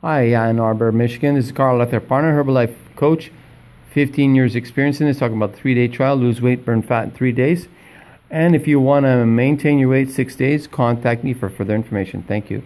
Hi, Ann Arbor, Michigan. This is Carl Leffler, partner Herbalife coach. 15 years experience in this, talking about three day trial, lose weight, burn fat in three days. And if you want to maintain your weight six days, contact me for further information. Thank you.